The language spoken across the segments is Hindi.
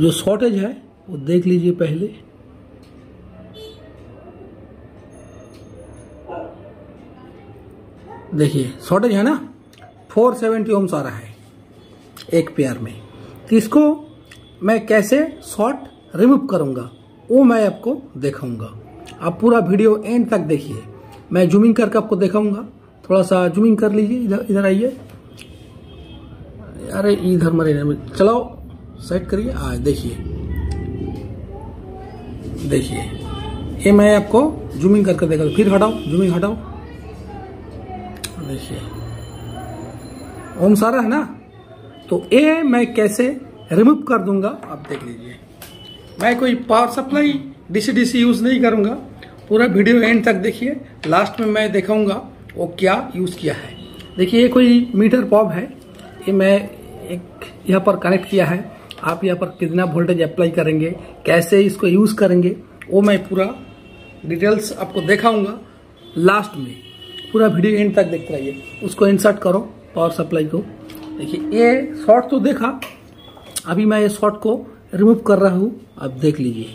जो शॉर्टेज है, वो देख लीजिए पहले। देखिए शॉर्टेज है ना? 470 सेवेंटी ओम्स आ रहा है, एक पेयर में। तो इसको मैं कैसे शॉर्ट रिमूव करूँगा, वो मैं आपको दिखाऊँगा। आप पूरा वीडियो एंड तक देखिए। मैं जूमिंग करके आपको दिखाऊँगा। थोड़ा सा जूमिंग कर लीजिए, इधर इधर आइए। अरे, इधर मरे चलाओ। सेट करिए। आ, देखिए। देखिए। ये मैं आपको जूमिंग करके देखा। फिर हटाओ। जूमिंग हटाओ। देखिए। ओम सारा है ना? तो ये मैं कैसे रिमूव कर दूँगा, आप देख लीजिए। मैं कोई power supply DC DC use नहीं करूँगा। पूरा वीडियो एंड तक देखिए। लास्ट में मैं दिखाऊँगा वो क्या यूज़ किया है। देखिए, ये कोई मीटर पॉप है। ये मैं एक यहाँ पर कनेक्ट किया है। आप यहाँ पर कितना वोल्टेज अप्लाई करेंगे, कैसे इसको यूज़ करेंगे, वो मैं पूरा डिटेल्स आपको दिखाऊँगा लास्ट में। पूरा वीडियो एंड तक देखते रहिए। उसको इंसर्ट करो पावर सप्लाई को। देखिए, ये शॉर्ट तो देखा, अभी मैं ये शॉर्ट को रिमूव कर रहा हूँ, आप देख लीजिए।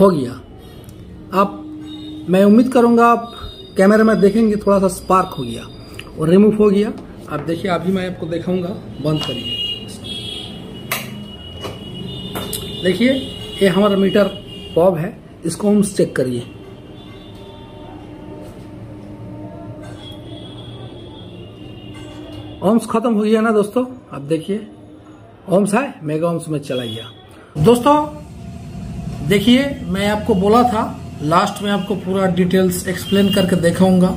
हो गया। आप, मैं उम्मीद करूँगा आप कैमरे में देखेंगे, थोड़ा सा स्पार्क हो गया और रिमूव हो गया। आप देखिए, अभी मैं आपको दिखाऊँगा, बंद करिए। देखिए, ये हमारा मीटर पॉब है, इसको हम चेक करिए। ओम्स खत्म हो गया ना दोस्तों? आप देखिए ओम्स है मेगा ओम्स में चला गया। दोस्तों देखिए, मैं आपको बोला था लास्ट में आपको पूरा डिटेल्स एक्सप्लेन करके देखाऊँगा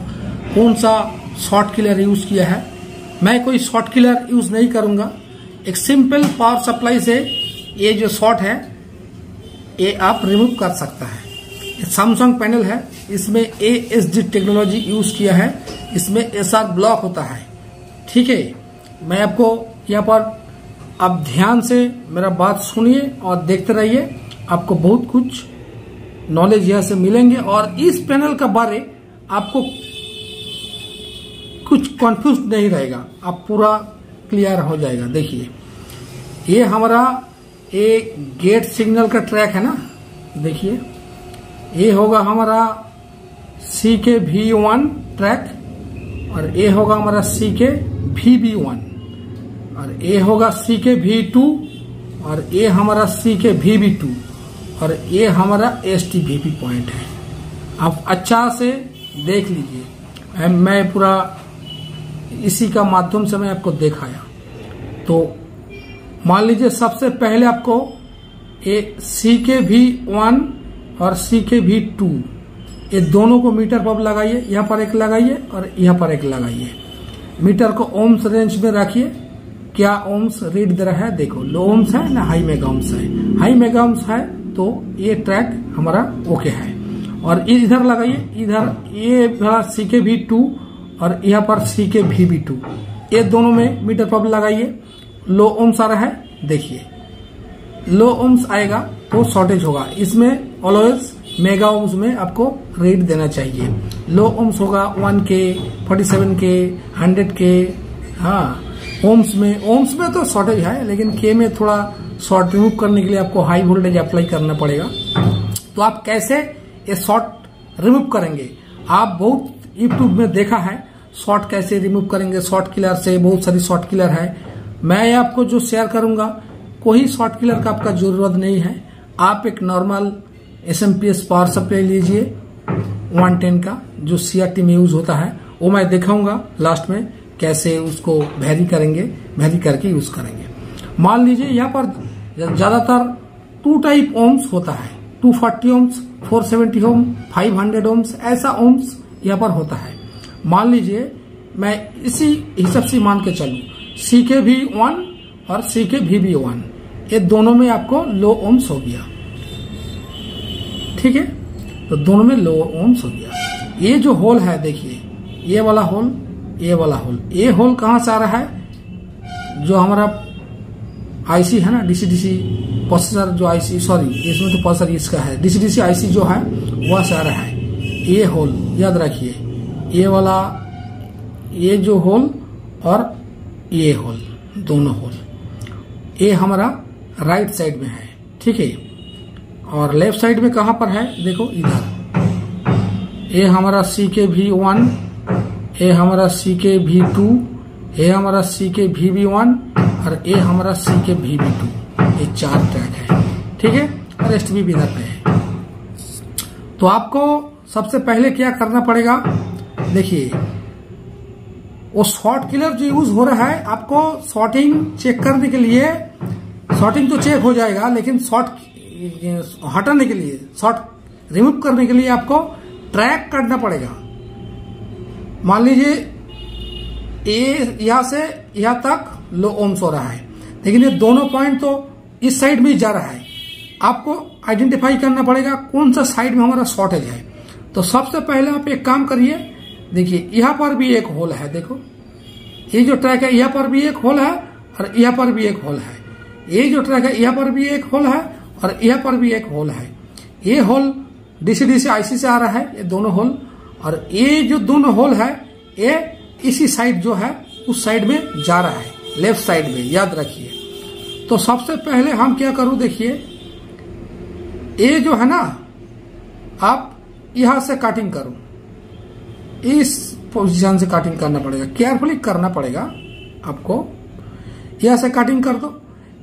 कौन सा शॉर्ट किलर यूज़ किया है। मैं कोई शॉर्ट किलर यूज़ नहीं करूँगा। एक सिंपल पावर सप्लाई से ये जो शॉर्ट है, ये आप रिमूव कर सकता है। सैमसंग पैनल है, इसमें A S D technology use किया है, इसमें एस आर ब्लॉक होता है। ठीक है, मैं आपको यहाँ पर आप ध्यान से मेरा बात सुनिए और देखते रहिए। आपको बहुत कुछ नॉलेज यहाँ से मिलेंगे और इस पैनल का बारे आपको कुछ कंफ्यूज नहीं रहेगा। आप पूरा क्लियर हो जाएगा। देखिए, ये हमारा ये गेट सिग्नल का ट्रैक है ना? देखिए, ये होगा हमारा सी के वी वन ट्रैक और ये होगा हमारा सी के वी बी वन और ये होगा सी के वी टू और ये हमारा सी के वी बी टू और ये हमारा S T V P point है। आप अच्छा से देख लीजिए। मैं पूरा इसी का माध्यम से मैं आपको दिखाया। तो मान लीजिए सबसे पहले आपको ये सी के भी वन और सी के भी टू। ये दोनों को मीटर पर लगाइए, यहाँ पर एक लगाइए और यहाँ पर एक लगाइए। मीटर को ओम्स रेंज में रखिए। क्या ओम्स रीड दे रहा है? देखो, लो ओम्स है ना हाई मेगा ओम्स है। हाई मेगा ओम्स है तो ये ट्रैक हमारा ओके है। और इधर लगाइए, इधर ये सी के भी टू और यहाँ पर सी के भी बी टू ये दोनों में मीटर पब लगाइए। लो ओम्स आ रहा है, देखिए। लो ओम्स आएगा तो शॉर्टेज होगा। इसमें ऑलवेज मेगा ओम्स में आपको रेट देना चाहिए। लो ओम्स होगा one K forty seven K hundred K हाँ ओम्स में ओम्स में तो शॉर्टेज है, लेकिन के में थोड़ा शॉर्ट रिमूव करने के लिए आपको हाई वोल्टेज अप्लाई करना पड़ेगा। तो आप कैसे ये शॉर्ट रिमूव करेंगे? आप बहुत यूट्यूब में देखा है, शॉर्ट कैसे रिमूव करेंगे? शॉर्ट किलर से बहुत सारी शॉर्ट किलर है। मैं आपको जो शेयर करूँगा, कोई शॉर्ट किलर का आपका ज़रूरत नहीं है। आप एक normal S M P S power supply लीजिए वन टेन का, जो सीआरटी में यूज़ होता है। वो मैं दिखाऊँगा लास्ट में कैसे उसको वेरी करेंगे वेरी करके यूज़ करेंगे। मान लीजिए यहाँ पर ज़्यादातर टू टाइप ओम्स होता है। Two forty ohms four seventy ohm five hundred ohms ऐसा ओम्स यहाँ पर होता है। मान लीजिए, मैं इसी हिसाब से मान के चलू। सी के भी वन और सी के भी भी वन ये दोनों में आपको लो ओम्स हो गया। ठीक है? तो दोनों में लो ओम्स हो गया। ये जो होल है, देखिए, ये वाला होल ये वाला होल ये होल कहाँ से आ रहा है? जो हमारा आईसी है ना? डीसी डीसी प्रोसेसर जो आईसी सॉरी इसमें तो प्रोसेसर इसका है। डीसी डीसी आईसी जो है, वह से आ रहा है। ये होल याद रखिए। ये वाला ये जो होल और ये होल दोनों होल ये हमारा राइट साइड में है, ठीक है? और लेफ़्ट साइड में कहाँ पर है? देखो, इधर। ये हमारा सी के भी वन ये हमारा सी के भी टू ये हमारा सी के भी वी वन और ये हमारा सी के भी वी टू। ये चार ट्रैक है। ठीक है? और रेस्ट भी इधर पे है। तो आपको सबसे पहले क्या करना पड़ेगा? देखिए, वो शॉर्ट किलर जो यूज़ हो रहा है, आपको शॉर्टिंग चेक करने के लिए शॉर्टिंग तो चेक हो जाएगा, लेकिन शॉर्ट हटाने के लिए शॉर्ट रिमूव करने के लिए आपको ट्रैक करना पड़ेगा। मान लीजिए, ए यहाँ से यहाँ तक लो ओम्स हो रहा है। लेकिन ये दोनों पॉइंट तो इस साइड में ही जा रहा है। आपको आइडेंटिफाई करना पड़ेगा कौन सा साइड में हमारा शॉर्टेज है। तो सबसे पहले आप एक काम करिए, देखिए, यहाँ पर भी एक होल है, देखो। ये जो ट्रैक है, यहाँ पर भी एक होल है और यहाँ पर भी एक होल है। ये जो ट्रैक है, यहाँ पर भी एक होल है और यहाँ पर भी एक होल है। ये होल डीसी डीसी आईसी से आ रहा है, ये दोनों होल और ये जो दोनों होल है, ये इसी साइड जो है, उस साइड में जा रहा है। लेफ़्ट साइड में, याद रखिए। तो सबसे पहले हम क्या करूँ, देखिए। ये जो है ना, आप यहाँ से काटिंग करो। इस पोजीशन से काटिंग करना पड़ेगा। केयरफुली करना पड़ेगा आपको। यहाँ से काटिंग कर दो।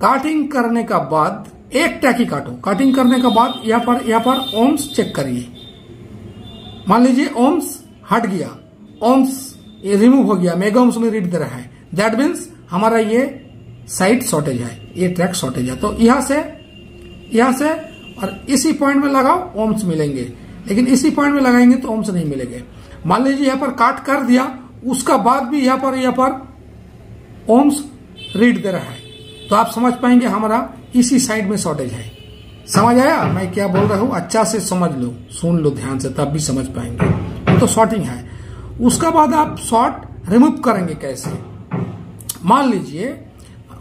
काटिंग करने का बाद एक टैकी काटो। काटिंग करने के बाद यहाँ पर यहाँ पर ओम्स चेक करिए। मान लीजिए ओम्स हट गया। ओम्स रिमूव हो गया। मेगा ओम्स में रीड दे रहा है। दैट मीन्स हमारा ये साइड शॉर्टेज है, ये ट्रैक शॉर्टेज है। तो यहाँ से यहाँ से, और इसी पॉइंट में लगाओ ओम्स मिलेंगे। लेकिन इसी पॉइंट में लगाएँगे तो ओम्स नहीं मिलेंगे। मान लीजिए यहाँ पर काट कर दिया, उसका बाद भी यहाँ पर यहाँ पर ओम्स रीड दे रहा है। तो आप समझ पाएँगे हमारा इसी साइड में शॉर्टेज है। समझ आया? मैं क्या बोल रहा हूँ? अच्छा से समझ लो, सुन लो ध्यान से, तब भी समझ पाएँगे। तो शॉर्टिंग है। उसका बाद आप शॉर्ट रिमूव करेंगे कैसे? मान लीजिए,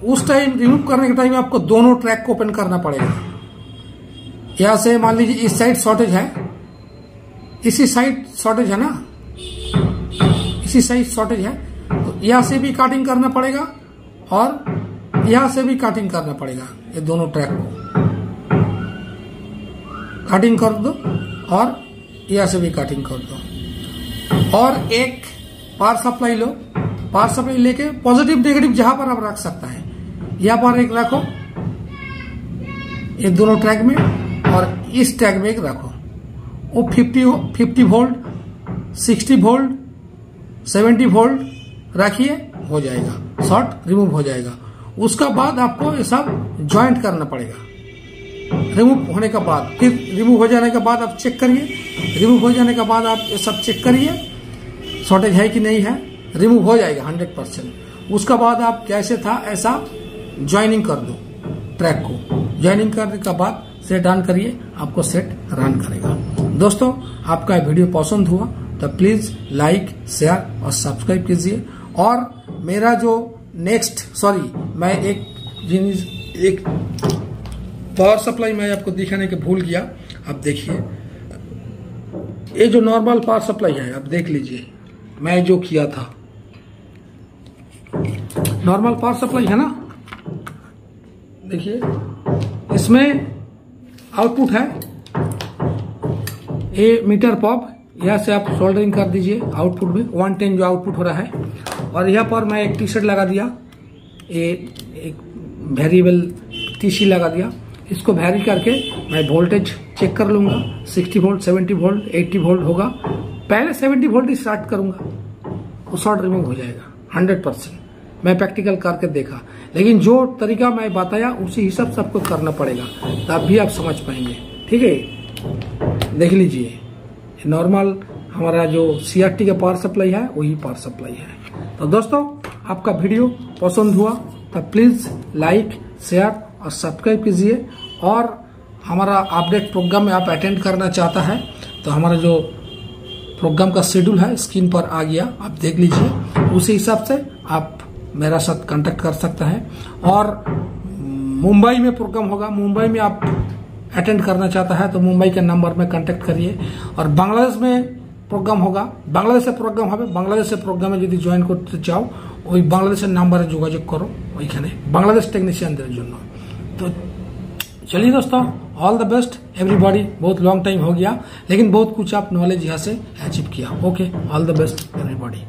उस टाइम रिमूव करने के टाइम आपको दोनों ट्रैक को ओपन करना पड़ेगा। यहाँ से मान लीजिए, इस साइड शॉर्टेज है। इसी साइड शॉर्टेज है ना? इसी साइड शॉर्टेज है। तो यहाँ से भी काटिंग करना पड़ेगा और यहाँ से भी काटिंग करना पड़ेगा, ये दोनों ट्रैक को। काटिंग कर दो और यहाँ से भी काटिंग कर दो। और एक पावर सप्लाई लो। पावर सप्लाई लेके पॉजिटिव नेगेटिव जहाँ पर आप रख सकता है। यहाँ पर एक रखो। ये दोनों ट्रैक में और इस ट्रैक में एक रखो। वो 50 50 वोल्ट 60 वोल्ट 70 वोल्ट रखिए, हो जाएगा। शॉर्ट रिमूव हो जाएगा। उसका बाद आपको ये सब ज्वाइंट करना पड़ेगा। रिमूव होने के बाद, फिर रिमूव हो जाने के बाद आप चेक करिए। रिमूव हो जाने के बाद आप ये सब चेक करिए। शॉर्टेज है कि नहीं है? रिमूव हो जाएगा, हंड्रेड परसेंट। उसका बाद आप कैसे था, ऐसा ज्वाइनिंग कर दो ट्रैक को। ज्वाइनिंग करने के बाद सेट ऑन करिए, आपको सेट रन करेगा। दोस्तों, आपका वीडियो पसंद हुआ तो प्लीज़ लाइक शेयर और सब्सक्राइब कीजिए। और मेरा जो नेक्स्ट सॉरी मैं एक एक पावर सप्लाई मैं आपको दिखाने के भूल गया। आप देखिए, ये जो नॉर्मल पावर सप्लाई है, आप देख लीजिए, मैं जो किया था। नॉर्मल पावर सप्लाई है ना? देखिए, इसमें आउटपुट है। ए मीटर पॉप यहाँ से आप सोल्डरिंग कर दीजिए आउटपुट में। वन टेन जो आउटपुट हो रहा है। और यहाँ पर मैं एक टी शर्ट लगा दिया। ए एक वेरिएबल टीसी लगा दिया। इसको वेरी करके मैं वोल्टेज चेक कर लूँगा। 60 वोल्ट 70 वोल्ट 80 वोल्ट होगा। पहले 70 वोल्ट ही स्टार्ट करूँगा। वो शॉर्ट रिमूव हो जाएगा। 100 परसेंट मैं प्रैक्टिकल करके देखा। लेकिन जो तरीका मैं बताया, उसी हिसाब से आपको करना पड़ेगा। तब भी आप समझ पाएँगे। ठीक है? देख लीजिए। नॉर्मल हमारा जो सीआरटी का पावर सप्लाई है, वही पावर सप्लाई है। तो दोस्तों, आपका वीडियो पसंद हुआ तो प्लीज़ लाइक शेयर और सब्सक्राइब कीजिए। और हमारा अपडेट प्रोग्राम में आप अटेंड करना चाहता है तो हमारा जो प्रोग्राम का शेड्यूल है स्क्रीन पर आ गया। आप देख लीजिए। उसी हिसाब से आप मेरा साथ कांटेक्ट कर सकता है। और मुंबई में प्रोग्राम होगा। मुंबई में आप अटेंड करना चाहता है तो मुंबई के नंबर में कांटेक्ट करिए। और बांग्लादेश में प्रोग्राम होगा। बांग्लादेश से प्रोग्राम हो बांग्लादेश से प्रोग्राम में यदि ज्वाइन करते चाओ वही बांग्लादेश नंबर जोाजोग करो। वहीने बांग्लादेश टेक्नीशियन जो तो चलिए दोस्तों ऑल द बेस्ट एवरीबॉडी बहुत लॉन्ग टाइम हो गया, लेकिन बहुत कुछ आप नॉलेज यहाँ से अचीव किया। Okay all the best everybody